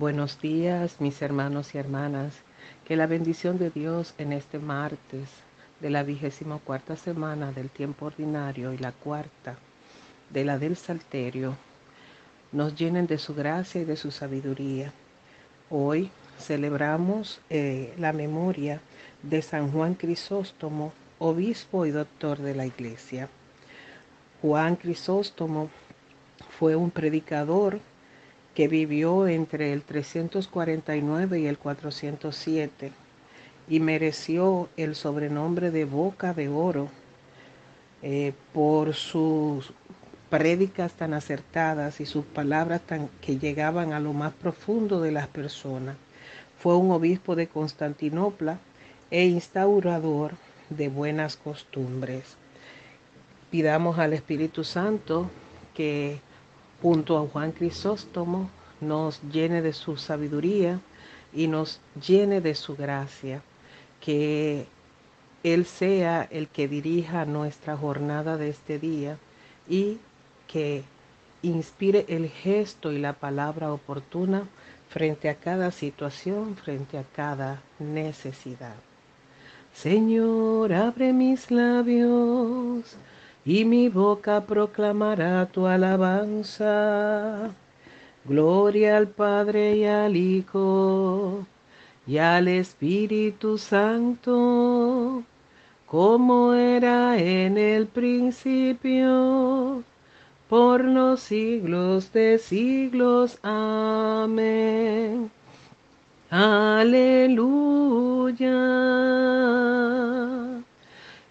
Buenos días, mis hermanos y hermanas. Que la bendición de Dios en este martes de la vigésima cuarta semana del tiempo ordinario y la cuarta de la del Salterio nos llenen de su gracia y de su sabiduría. Hoy celebramos eh, la memoria de San Juan Crisóstomo, obispo y doctor de la Iglesia. Juan Crisóstomo fue un predicador que vivió entre el 349 y el 407 y mereció el sobrenombre de Boca de Oro eh, por sus prédicas tan acertadas y sus palabras tan, que llegaban a lo más profundo de las personas. Fue un obispo de Constantinopla e instaurador de buenas costumbres. Pidamos al Espíritu Santo que junto a Juan Crisóstomo nos llene de su sabiduría y nos llene de su gracia, que Él sea el que dirija nuestra jornada de este día y que inspire el gesto y la palabra oportuna frente a cada situación, frente a cada necesidad. Señor, abre mis labios y mi boca proclamará tu alabanza. Gloria al Padre y al Hijo y al Espíritu Santo, como era en el principio, por los siglos de siglos. Amén. Aleluya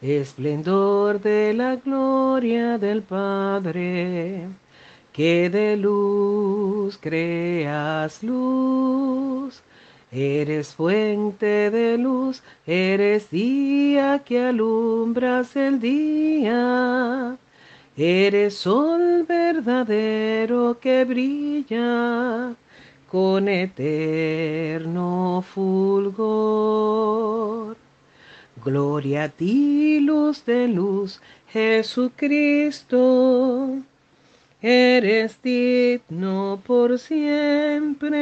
esplendor de la gloria del Padre, que de luz creas luz. Eres fuente de luz, eres día que alumbras el día. Eres sol verdadero que brilla con eterno fulgor. Gloria a ti, luz de luz, Jesucristo. Eres digno por siempre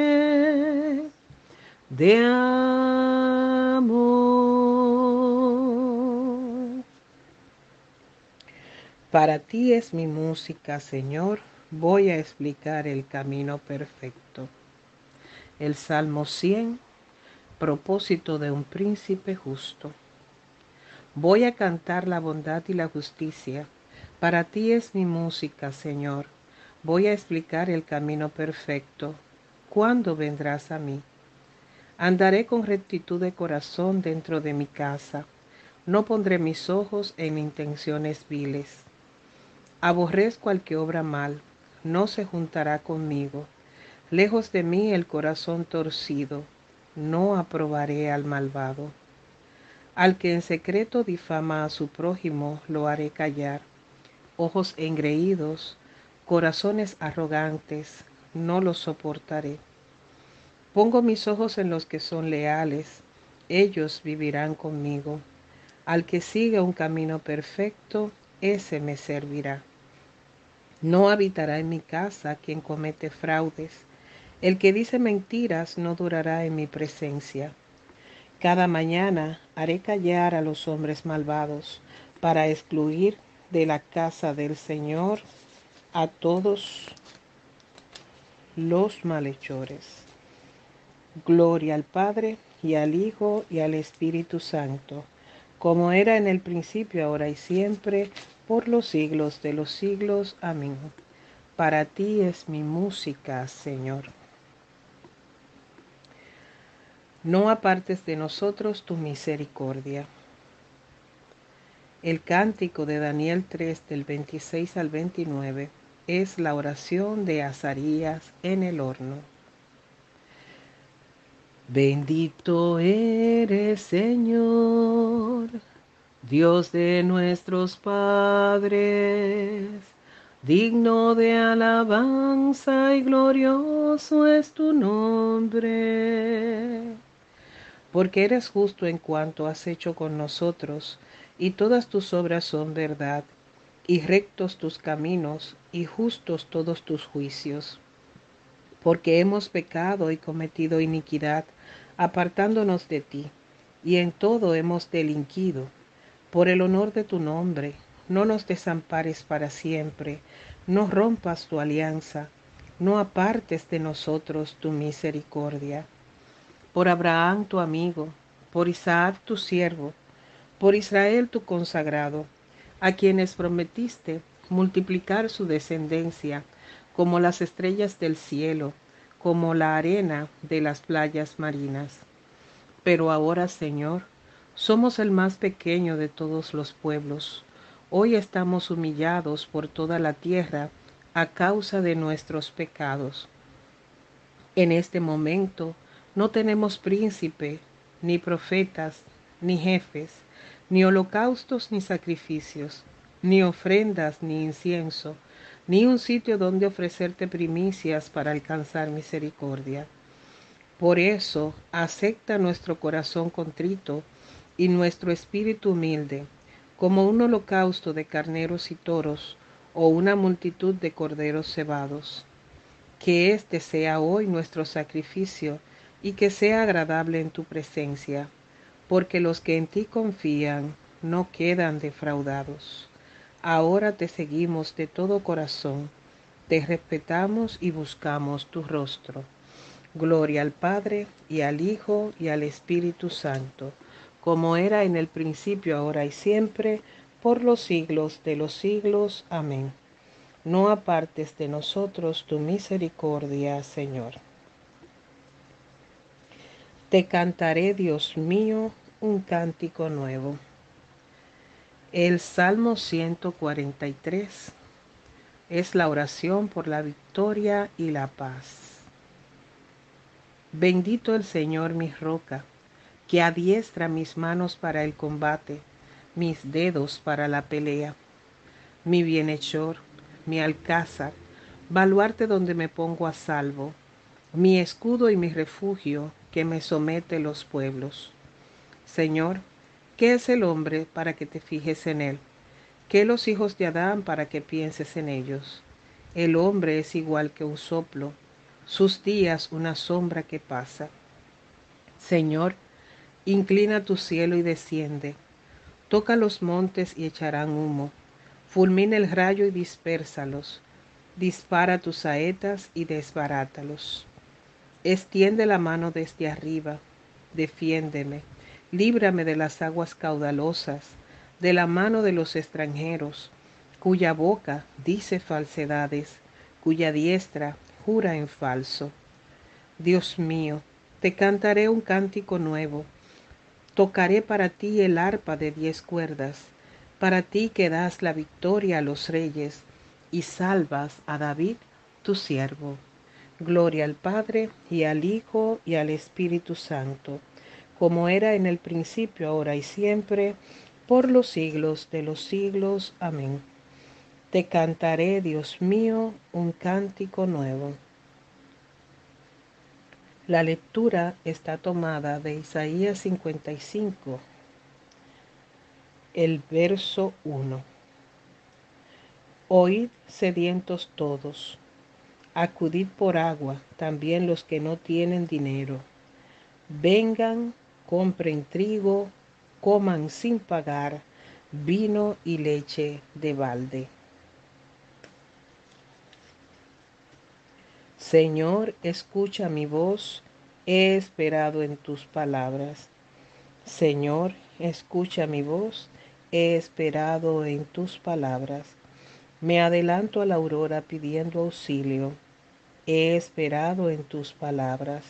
de amor. Para ti es mi música, Señor. Voy a explicar el camino perfecto. El Salmo 100, propósito de un príncipe justo. Voy a cantar la bondad y la justicia. Para ti es mi música, Señor. Voy a explicar el camino perfecto. ¿Cuándo vendrás a mí? Andaré con rectitud de corazón dentro de mi casa. No pondré mis ojos en intenciones viles. Aborrezco al que obra mal. No se juntará conmigo. Lejos de mí el corazón torcido. No aprobaré al malvado. Al que en secreto difama a su prójimo, lo haré callar. Ojos engreídos, corazones arrogantes, no los soportaré. Pongo mis ojos en los que son leales, ellos vivirán conmigo. Al que siga un camino perfecto, ese me servirá. No habitará en mi casa quien comete fraudes. El que dice mentiras no durará en mi presencia. Cada mañana haré callar a los hombres malvados para excluir de la casa del Señor a todos los malhechores. Gloria al Padre y al Hijo y al Espíritu Santo, como era en el principio, ahora y siempre, por los siglos de los siglos. Amén. Para ti es mi música, Señor. No apartes de nosotros tu misericordia. El cántico de Daniel 3 del 26 al 29 es la oración de Azarías en el horno. Bendito eres Señor, Dios de nuestros padres, digno de alabanza y glorioso es tu nombre porque eres justo en cuanto has hecho con nosotros, y todas tus obras son verdad, y rectos tus caminos, y justos todos tus juicios. porque hemos pecado y cometido iniquidad, apartándonos de ti, y en todo hemos delinquido. Por el honor de tu nombre, no nos desampares para siempre, no rompas tu alianza, no apartes de nosotros tu misericordia. Por Abraham tu amigo, por Isaac tu siervo, por Israel tu consagrado, a quienes prometiste multiplicar su descendencia como las estrellas del cielo, como la arena de las playas marinas. Pero ahora, Señor, somos el más pequeño de todos los pueblos. Hoy estamos humillados por toda la tierra a causa de nuestros pecados. En este momento no tenemos príncipe, ni profetas, ni jefes, ni holocaustos, ni sacrificios, ni ofrendas, ni incienso, ni un sitio donde ofrecerte primicias para alcanzar misericordia. Por eso, acepta nuestro corazón contrito y nuestro espíritu humilde, como un holocausto de carneros y toros, o una multitud de corderos cebados. Que este sea hoy nuestro sacrificio y que sea agradable en tu presencia, porque los que en ti confían no quedan defraudados. Ahora te seguimos de todo corazón, te respetamos y buscamos tu rostro. Gloria al Padre y al Hijo y al Espíritu Santo, como era en el principio, ahora y siempre, por los siglos de los siglos. Amén. No apartes de nosotros tu misericordia, Señor. Te cantaré, Dios mío, un cántico nuevo. El Salmo 143 es la oración por la victoria y la paz. Bendito el Señor mi roca, que adiestra mis manos para el combate, mis dedos para la pelea, mi bienhechor, mi alcázar, baluarte donde me pongo a salvo, mi escudo y mi refugio que me somete los pueblos. Señor, ¿Qué es el hombre para que te fijes en él? ¿Qué los hijos de Adán para que pienses en ellos? El hombre es igual que un soplo, sus días una sombra que pasa. Señor, inclina tu cielo y desciende. Toca los montes y echarán humo. Fulmina el rayo y dispérsalos. Dispara tus saetas y desbarátalos. Extiende la mano desde arriba. Defiéndeme líbrame de las aguas caudalosas, de la mano de los extranjeros, cuya boca dice falsedades, cuya diestra jura en falso. Dios mío, te cantaré un cántico nuevo, tocaré para ti el arpa de diez cuerdas, para ti que das la victoria a los reyes y salvas a David, tu siervo. Gloria al Padre y al Hijo y al Espíritu Santo como era en el principio, ahora y siempre, por los siglos de los siglos. Amén. Te cantaré, Dios mío, un cántico nuevo. La lectura está tomada de Isaías 55, el verso 1. Oíd sedientos todos, acudid por agua, también los que no tienen dinero. Vengan compren trigo, coman sin pagar vino y leche de balde. Señor, escucha mi voz, he esperado en tus palabras. Señor, escucha mi voz, he esperado en tus palabras. Me adelanto a la aurora pidiendo auxilio. He esperado en tus palabras.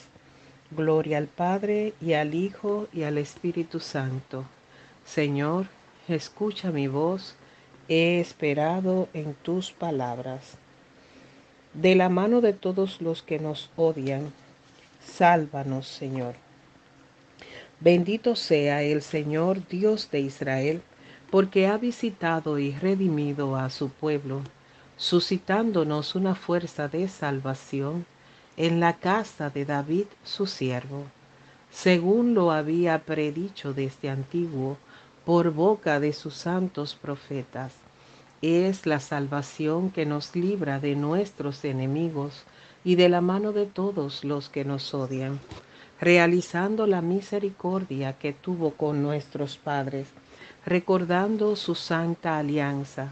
Gloria al Padre y al Hijo y al Espíritu Santo. Señor, escucha mi voz, he esperado en tus palabras. De la mano de todos los que nos odian, sálvanos, Señor. Bendito sea el Señor Dios de Israel, porque ha visitado y redimido a su pueblo, suscitándonos una fuerza de salvación en la casa de David su siervo, según lo había predicho desde antiguo por boca de sus santos profetas. Es la salvación que nos libra de nuestros enemigos, y de la mano de todos los que nos odian, realizando la misericordia que tuvo con nuestros padres, recordando su santa alianza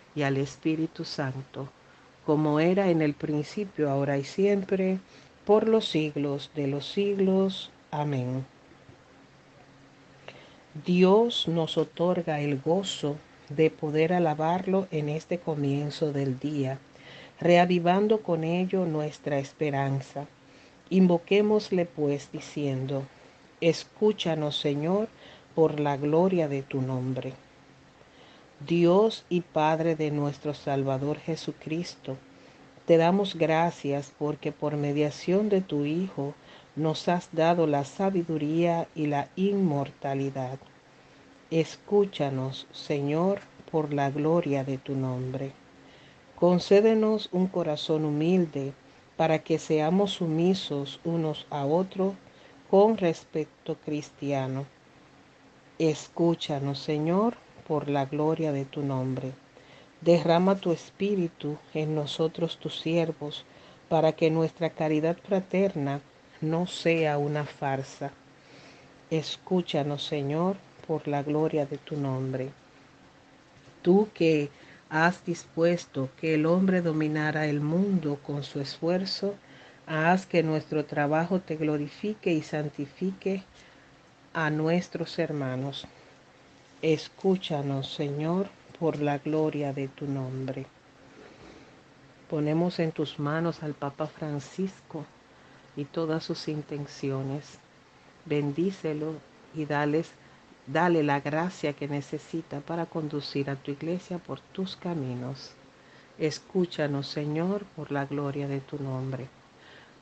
y al Espíritu Santo, como era en el principio, ahora y siempre, por los siglos de los siglos. Amén. Dios nos otorga el gozo de poder alabarlo en este comienzo del día, reavivando con ello nuestra esperanza. Invoquémosle pues diciendo, escúchanos Señor por la gloria de tu nombre. Dios y Padre de nuestro Salvador Jesucristo, te damos gracias porque por mediación de tu Hijo, nos has dado la sabiduría y la inmortalidad. Escúchanos, Señor, por la gloria de tu nombre. Concédenos un corazón humilde para que seamos sumisos unos a otros con respeto cristiano. Escúchanos, Señor, por la gloria de tu nombre. Derrama tu espíritu en nosotros tus siervos, para que nuestra caridad fraterna no sea una farsa. Escúchanos, Señor, por la gloria de tu nombre. Tú que has dispuesto que el hombre dominara el mundo con su esfuerzo, haz que nuestro trabajo te glorifique y santifique a nuestros hermanos. Escúchanos, Señor, por la gloria de tu nombre. Ponemos en tus manos al Papa Francisco y todas sus intenciones. Bendícelo y dale la gracia que necesita para conducir a tu iglesia por tus caminos. Escúchanos, Señor, por la gloria de tu nombre.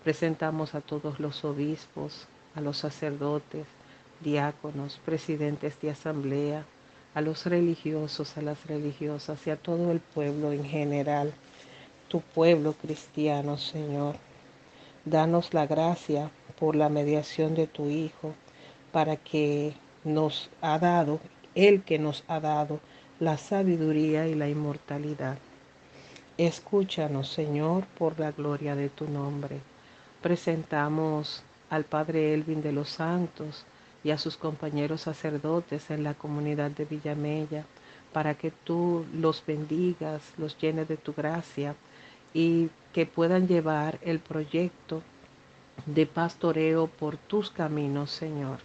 Presentamos a todos los obispos, a los sacerdotes, diáconos, presidentes de asamblea, a los religiosos, a las religiosas y a todo el pueblo en general, tu pueblo cristiano, Señor Danos la gracia por la mediación de tu Hijo, para que nos ha dado, el que nos ha dado la sabiduría y la inmortalidad. Escúchanos, Señor, por la gloria de tu nombre. Presentamos al Padre Elvin de los Santos y a sus compañeros sacerdotes en la comunidad de Villamella, para que tú los bendigas, los llenes de tu gracia y que puedan llevar el proyecto de pastoreo por tus caminos, Señor.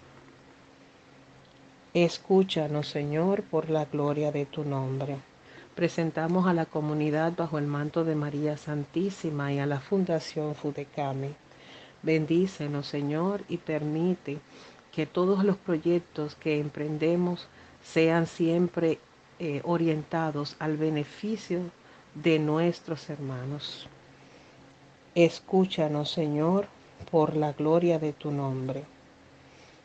Escúchanos, Señor, por la gloria de tu nombre. Presentamos a la comunidad bajo el manto de María Santísima y a la Fundación Fudecami. Bendícenos, Señor, y permite que todos los proyectos que emprendemos sean siempre eh, orientados al beneficio de nuestros hermanos. Escúchanos, Señor, por la gloria de tu nombre.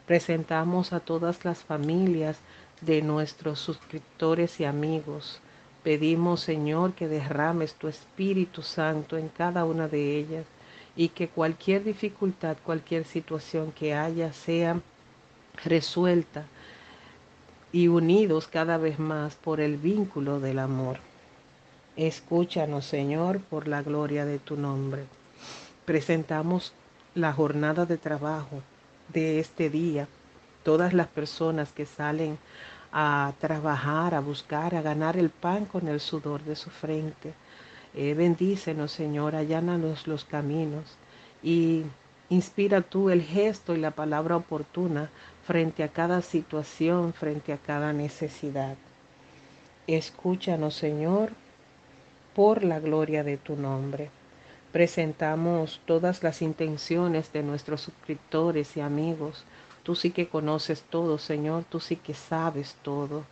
Presentamos a todas las familias de nuestros suscriptores y amigos. Pedimos, Señor, que derrames tu Espíritu Santo en cada una de ellas y que cualquier dificultad, cualquier situación que haya sea resuelta y unidos cada vez más por el vínculo del amor. Escúchanos, Señor, por la gloria de tu nombre. Presentamos la jornada de trabajo de este día, todas las personas que salen a trabajar, a buscar, a ganar el pan con el sudor de su frente. Eh, bendícenos, Señor, allánanos los caminos y Inspira tú el gesto y la palabra oportuna frente a cada situación, frente a cada necesidad. Escúchanos, Señor, por la gloria de tu nombre. Presentamos todas las intenciones de nuestros suscriptores y amigos. Tú sí que conoces todo, Señor, tú sí que sabes todo.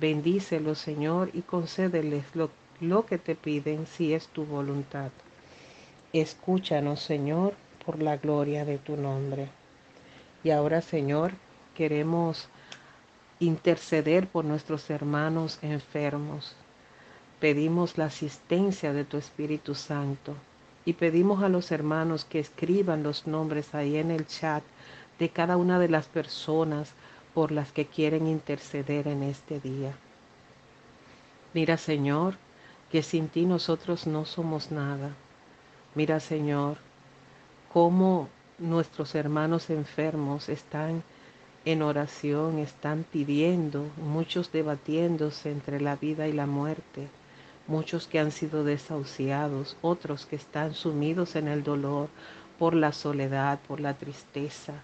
Bendícelos, Señor, y concédeles lo, lo que te piden si es tu voluntad. Escúchanos, Señor, por la gloria de tu nombre. Y ahora, Señor, queremos interceder por nuestros hermanos enfermos. Pedimos la asistencia de tu Espíritu Santo y pedimos a los hermanos que escriban los nombres ahí en el chat de cada una de las personas por las que quieren interceder en este día. Mira, Señor, que sin ti nosotros no somos nada. Mira, Señor, cómo nuestros hermanos enfermos están en oración, están pidiendo, muchos debatiéndose entre la vida y la muerte, muchos que han sido desahuciados, otros que están sumidos en el dolor por la soledad, por la tristeza,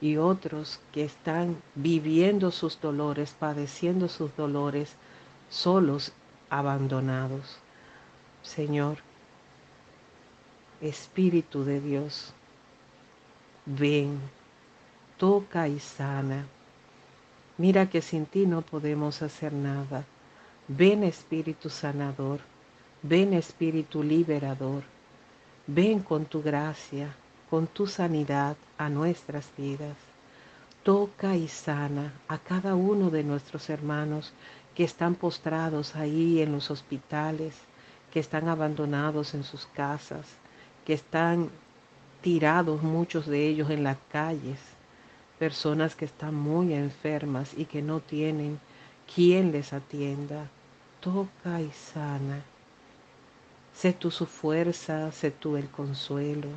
y otros que están viviendo sus dolores, padeciendo sus dolores, solos, abandonados. Señor, Espíritu de Dios, ven toca y sana. Mira que sin ti no podemos hacer nada. Ven Espíritu sanador, ven Espíritu liberador, ven con tu gracia, con tu sanidad a nuestras vidas. Toca y sana a cada uno de nuestros hermanos que están postrados ahí en los hospitales, que están abandonados en sus casas, que están tirados muchos de ellos en las calles, personas que están muy enfermas y que no tienen quien les atienda. Toca y sana. Sé tú su fuerza, sé tú el consuelo.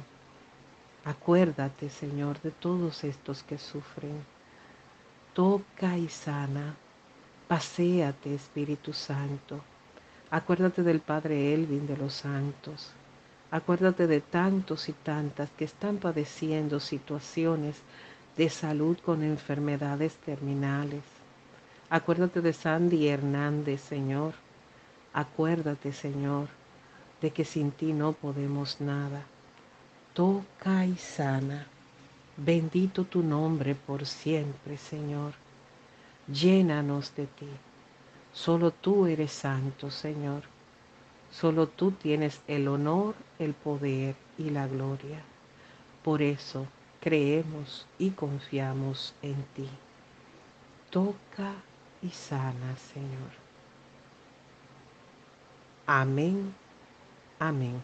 Acuérdate, Señor, de todos estos que sufren. Toca y sana. Paseate, Espíritu Santo. Acuérdate del Padre Elvin de los santos. Acuérdate de tantos y tantas que están padeciendo situaciones de salud con enfermedades terminales. Acuérdate de Sandy Hernández, Señor. Acuérdate, Señor, de que sin ti no podemos nada. Toca y sana. Bendito tu nombre por siempre, Señor. Llénanos de ti. Solo tú eres santo, Señor. Solo tú tienes el honor, el poder y la gloria. Por eso, creemos y confiamos en ti. Toca y sana, Señor. Amén, amén.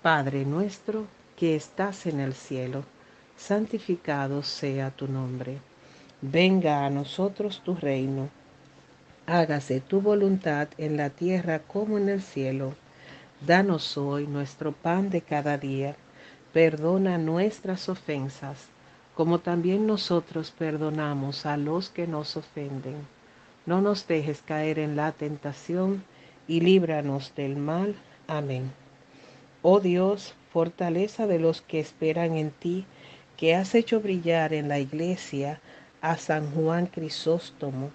Padre nuestro que estás en el cielo, santificado sea tu nombre. Venga a nosotros tu reino. Hágase tu voluntad en la tierra como en el cielo. Danos hoy nuestro pan de cada día perdona nuestras ofensas, como también nosotros perdonamos a los que nos ofenden. No nos dejes caer en la tentación y líbranos del mal. Amén. Oh Dios, fortaleza de los que esperan en ti, que has hecho brillar en la iglesia a San Juan Crisóstomo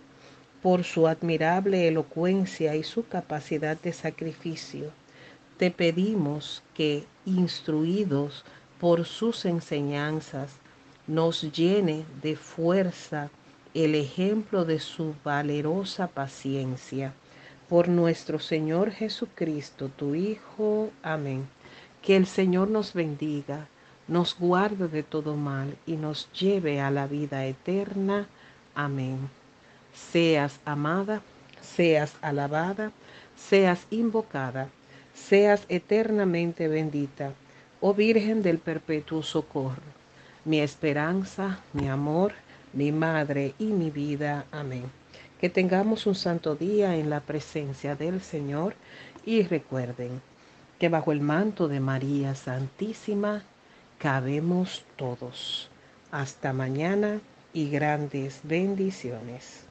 por su admirable elocuencia y su capacidad de sacrificio te pedimos que, instruidos por sus enseñanzas, nos llene de fuerza el ejemplo de su valerosa paciencia. Por nuestro Señor Jesucristo, tu Hijo. Amén. Que el Señor nos bendiga, nos guarde de todo mal y nos lleve a la vida eterna. Amén. Seas amada, seas alabada, seas invocada seas eternamente bendita, oh Virgen del perpetuo socorro, mi esperanza, mi amor, mi madre y mi vida. Amén. Que tengamos un santo día en la presencia del Señor y recuerden que bajo el manto de María Santísima cabemos todos. Hasta mañana y grandes bendiciones.